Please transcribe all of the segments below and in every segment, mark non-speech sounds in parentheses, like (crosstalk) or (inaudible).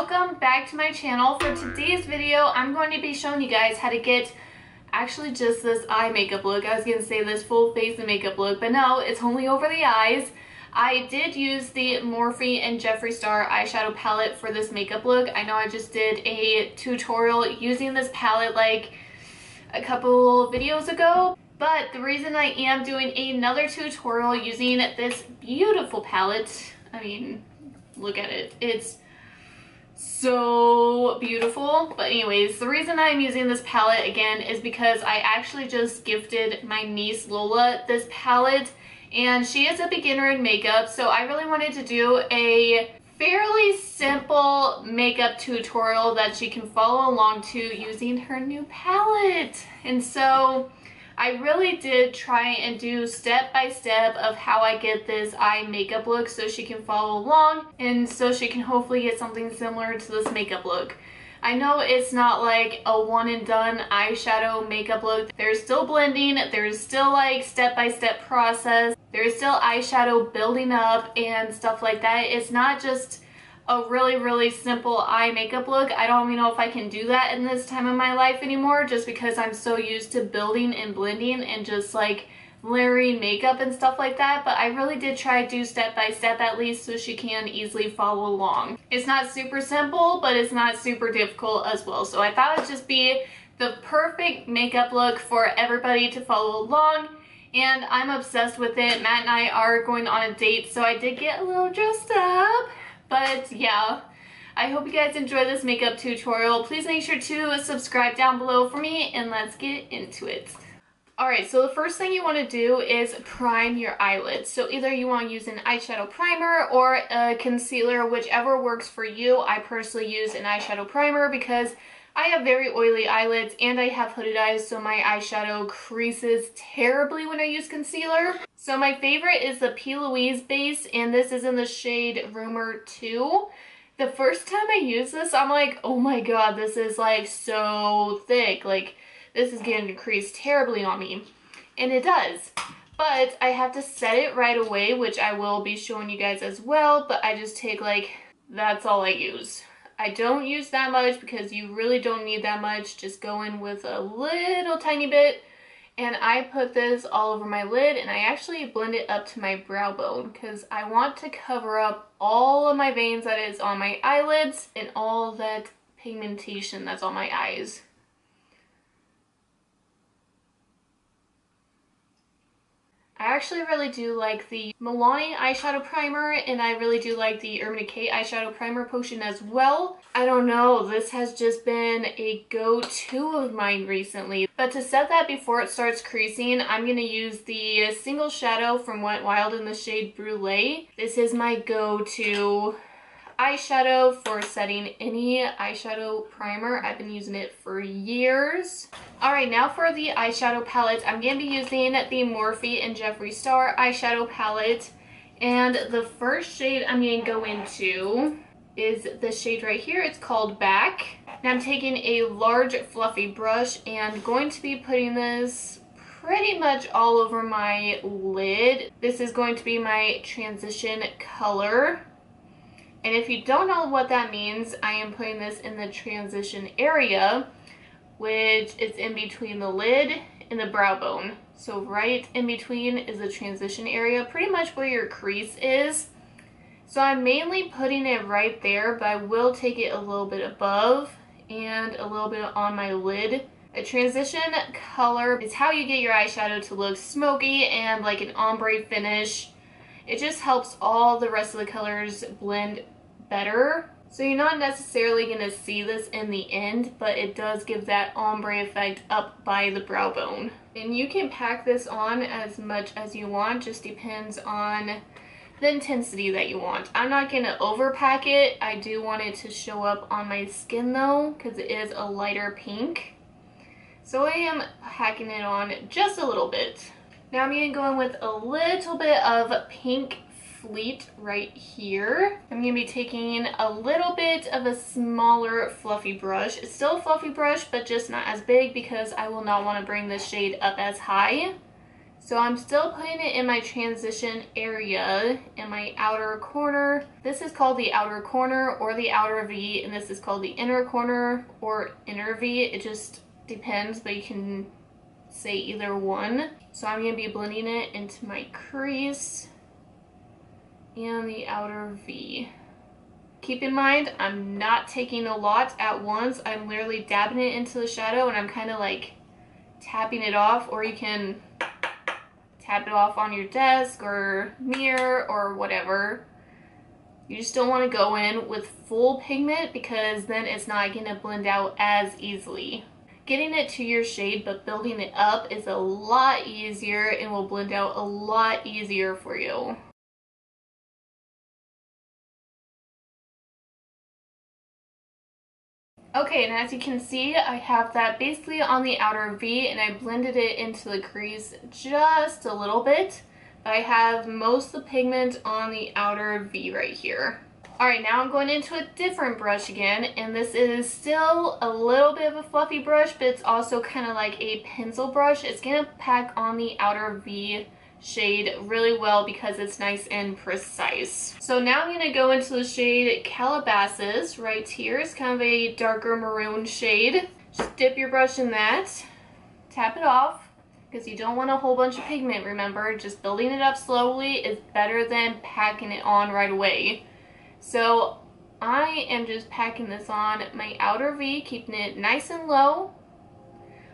welcome back to my channel. For today's video, I'm going to be showing you guys how to get actually just this eye makeup look. I was going to say this full face of makeup look, but no, it's only over the eyes. I did use the Morphe and Jeffree Star eyeshadow palette for this makeup look. I know I just did a tutorial using this palette like a couple videos ago, but the reason I am doing another tutorial using this beautiful palette, I mean, look at it. It's so beautiful. But anyways, the reason I'm using this palette again is because I actually just gifted my niece Lola this palette and she is a beginner in makeup so I really wanted to do a fairly simple makeup tutorial that she can follow along to using her new palette. And so I really did try and do step by step of how I get this eye makeup look so she can follow along and so she can hopefully get something similar to this makeup look. I know it's not like a one and done eyeshadow makeup look. There's still blending, there's still like step-by-step process, there's still eyeshadow building up and stuff like that. It's not just a really, really simple eye makeup look. I don't even know if I can do that in this time of my life anymore just because I'm so used to building and blending and just like layering makeup and stuff like that, but I really did try to do step by step at least so she can easily follow along. It's not super simple, but it's not super difficult as well. So I thought it'd just be the perfect makeup look for everybody to follow along and I'm obsessed with it. Matt and I are going on a date, so I did get a little dressed up. But yeah, I hope you guys enjoy this makeup tutorial. Please make sure to subscribe down below for me and let's get into it. Alright, so the first thing you want to do is prime your eyelids. So either you want to use an eyeshadow primer or a concealer, whichever works for you. I personally use an eyeshadow primer because I have very oily eyelids and I have hooded eyes so my eyeshadow creases terribly when I use concealer. So my favorite is the P. Louise base and this is in the shade Rumor 2. The first time I used this, I'm like, oh my god, this is like so thick. Like, this is going to crease terribly on me. And it does. But I have to set it right away, which I will be showing you guys as well. But I just take like, that's all I use. I don't use that much because you really don't need that much. Just go in with a little tiny bit. And I put this all over my lid and I actually blend it up to my brow bone because I want to cover up all of my veins that is on my eyelids and all that pigmentation that's on my eyes. I actually really do like the Milani eyeshadow primer and I really do like the Urban Decay eyeshadow primer potion as well. I don't know, this has just been a go-to of mine recently. But to set that before it starts creasing, I'm going to use the single shadow from Wet Wild in the shade Brulee. This is my go-to eyeshadow for setting any eyeshadow primer. I've been using it for years. Alright, now for the eyeshadow palette. I'm going to be using the Morphe and Jeffree Star eyeshadow palette. And the first shade I'm going to go into is the shade right here. It's called Back. Now I'm taking a large fluffy brush and going to be putting this pretty much all over my lid. This is going to be my transition color. And if you don't know what that means, I am putting this in the transition area, which is in between the lid and the brow bone. So right in between is the transition area, pretty much where your crease is. So I'm mainly putting it right there, but I will take it a little bit above and a little bit on my lid. A transition color is how you get your eyeshadow to look smoky and like an ombre finish it just helps all the rest of the colors blend better. So you're not necessarily going to see this in the end, but it does give that ombre effect up by the brow bone. And you can pack this on as much as you want, just depends on the intensity that you want. I'm not going to overpack it. I do want it to show up on my skin though, because it is a lighter pink. So I am packing it on just a little bit. Now I'm going to go in with a little bit of pink fleet right here. I'm going to be taking a little bit of a smaller fluffy brush. It's still a fluffy brush, but just not as big because I will not want to bring this shade up as high. So I'm still putting it in my transition area in my outer corner. This is called the outer corner or the outer V and this is called the inner corner or inner V. It just depends but you can say either one. So I'm going to be blending it into my crease and the outer V. Keep in mind, I'm not taking a lot at once. I'm literally dabbing it into the shadow and I'm kind of like tapping it off or you can tap it off on your desk or mirror or whatever. You just don't want to go in with full pigment because then it's not going to blend out as easily. Getting it to your shade but building it up is a lot easier and will blend out a lot easier for you. Okay, and as you can see, I have that basically on the outer V and I blended it into the crease just a little bit. But I have most of the pigment on the outer V right here. Alright, now I'm going into a different brush again, and this is still a little bit of a fluffy brush, but it's also kind of like a pencil brush. It's going to pack on the outer V shade really well because it's nice and precise. So now I'm going to go into the shade Calabasas right here. It's kind of a darker maroon shade. Just dip your brush in that, tap it off because you don't want a whole bunch of pigment, remember. Just building it up slowly is better than packing it on right away. So I am just packing this on my outer V, keeping it nice and low.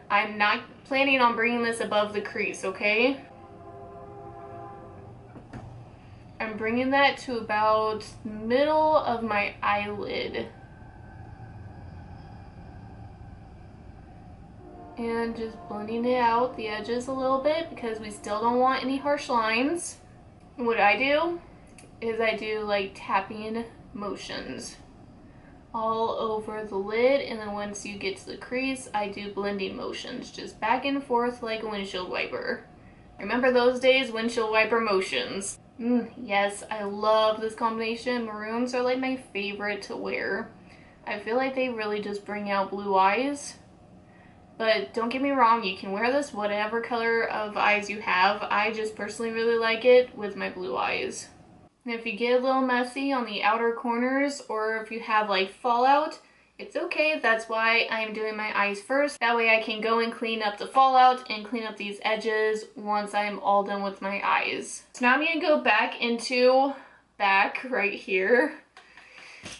I'm not planning on bringing this above the crease, okay? I'm bringing that to about middle of my eyelid. And just blending it out the edges a little bit because we still don't want any harsh lines. What I do is I do like tapping motions all over the lid and then once you get to the crease I do blending motions just back and forth like a windshield wiper. Remember those days windshield wiper motions. Mm, yes, I love this combination. Maroons are like my favorite to wear. I feel like they really just bring out blue eyes. But don't get me wrong, you can wear this whatever color of eyes you have. I just personally really like it with my blue eyes. And if you get a little messy on the outer corners or if you have like fallout, it's okay, that's why I'm doing my eyes first. That way I can go and clean up the fallout and clean up these edges once I'm all done with my eyes. So now I'm going to go back into back right here.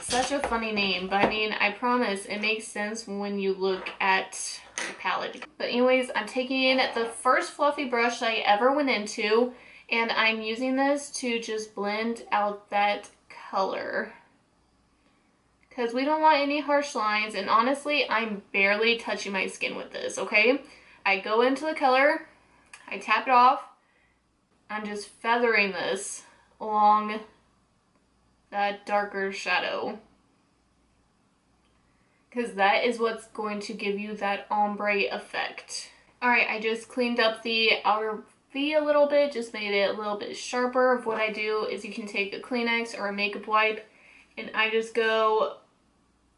Such a funny name, but I mean, I promise it makes sense when you look at the palette. But anyways, I'm taking the first fluffy brush I ever went into and I'm using this to just blend out that color. Because we don't want any harsh lines and honestly I'm barely touching my skin with this okay? I go into the color I tap it off. I'm just feathering this along that darker shadow. Because that is what's going to give you that ombre effect. Alright I just cleaned up the outer V a little bit just made it a little bit sharper Of what I do is you can take a Kleenex or a makeup wipe and I just go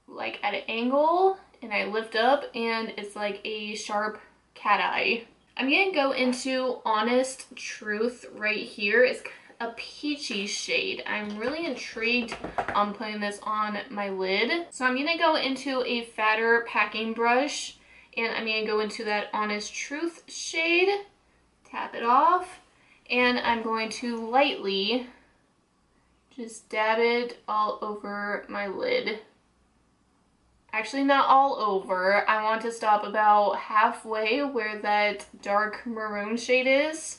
like at an angle and I lift up and it's like a sharp cat eye. I'm gonna go into Honest Truth right here. It's a peachy shade. I'm really intrigued on putting this on my lid. So I'm gonna go into a fatter packing brush and I'm gonna go into that Honest Truth shade, tap it off, and I'm going to lightly just dab it all over my lid. Actually, not all over. I want to stop about halfway where that dark maroon shade is.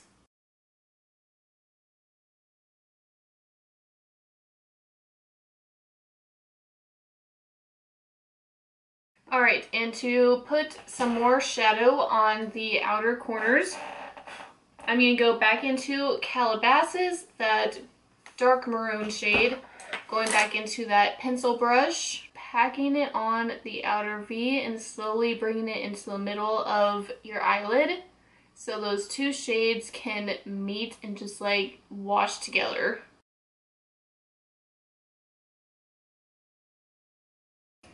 Alright, and to put some more shadow on the outer corners, I'm going to go back into Calabasas, that dark maroon shade, going back into that pencil brush, packing it on the outer V and slowly bringing it into the middle of your eyelid so those two shades can meet and just like wash together.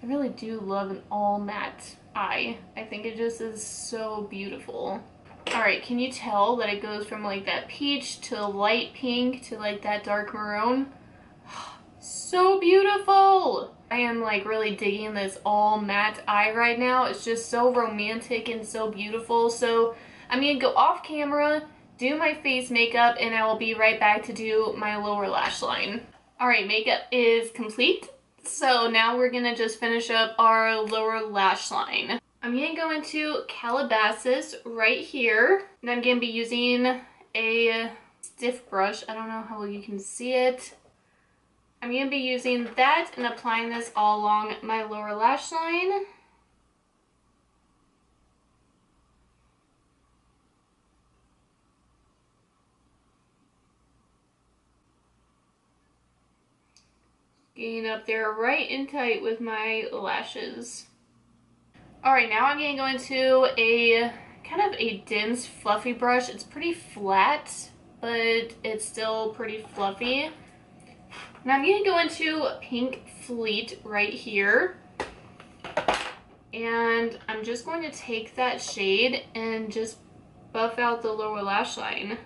I really do love an all matte eye. I think it just is so beautiful. Alright, can you tell that it goes from like that peach to light pink to like that dark maroon? (sighs) so beautiful! I am like really digging this all matte eye right now. It's just so romantic and so beautiful. So I'm going to go off camera, do my face makeup, and I will be right back to do my lower lash line. Alright, makeup is complete. So now we're going to just finish up our lower lash line. I'm going to go into Calabasas right here. And I'm going to be using a stiff brush. I don't know how well you can see it. I'm going to be using that and applying this all along my lower lash line. Getting up there right and tight with my lashes. Alright, now I'm going to go into a kind of a dense fluffy brush. It's pretty flat, but it's still pretty fluffy. Now I'm going to go into Pink Fleet right here. And I'm just going to take that shade and just buff out the lower lash line.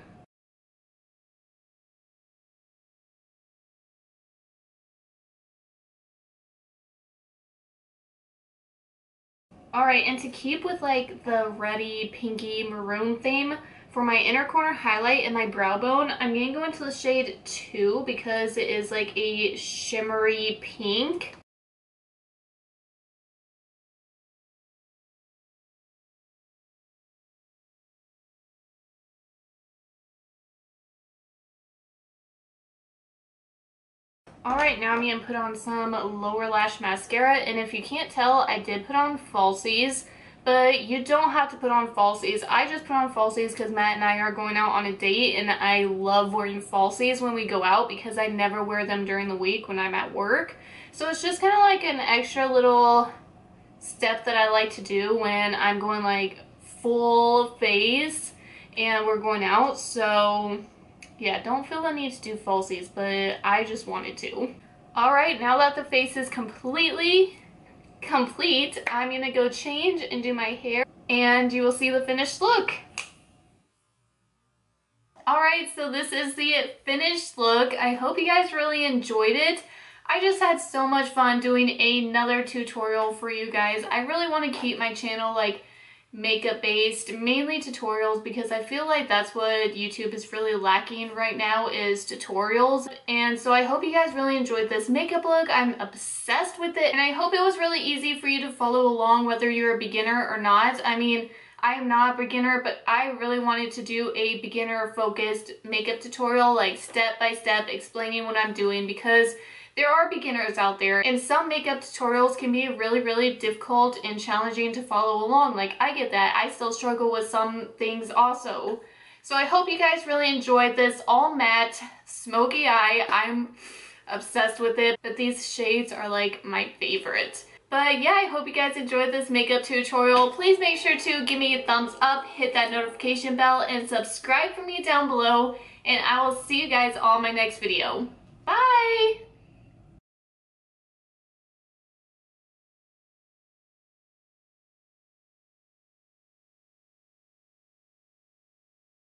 Alright, and to keep with like the reddy, pinky, maroon theme, for my inner corner highlight and my brow bone, I'm going to go into the shade 2 because it is like a shimmery pink. Alright, now I'm going to put on some lower lash mascara, and if you can't tell, I did put on falsies, but you don't have to put on falsies. I just put on falsies because Matt and I are going out on a date, and I love wearing falsies when we go out because I never wear them during the week when I'm at work. So it's just kind of like an extra little step that I like to do when I'm going like full face and we're going out, so yeah, don't feel the need to do falsies, but I just wanted to. Alright, now that the face is completely complete, I'm going to go change and do my hair, and you will see the finished look. Alright, so this is the finished look. I hope you guys really enjoyed it. I just had so much fun doing another tutorial for you guys. I really want to keep my channel like makeup based, mainly tutorials because I feel like that's what YouTube is really lacking right now is tutorials. And so I hope you guys really enjoyed this makeup look. I'm obsessed with it and I hope it was really easy for you to follow along whether you're a beginner or not. I mean, I am not a beginner, but I really wanted to do a beginner focused makeup tutorial, like step by step explaining what I'm doing because there are beginners out there and some makeup tutorials can be really, really difficult and challenging to follow along. Like I get that. I still struggle with some things also. So I hope you guys really enjoyed this all matte smoky eye. I'm obsessed with it, but these shades are like my favorite. But yeah, I hope you guys enjoyed this makeup tutorial. Please make sure to give me a thumbs up, hit that notification bell, and subscribe for me down below. And I will see you guys in my next video. Bye!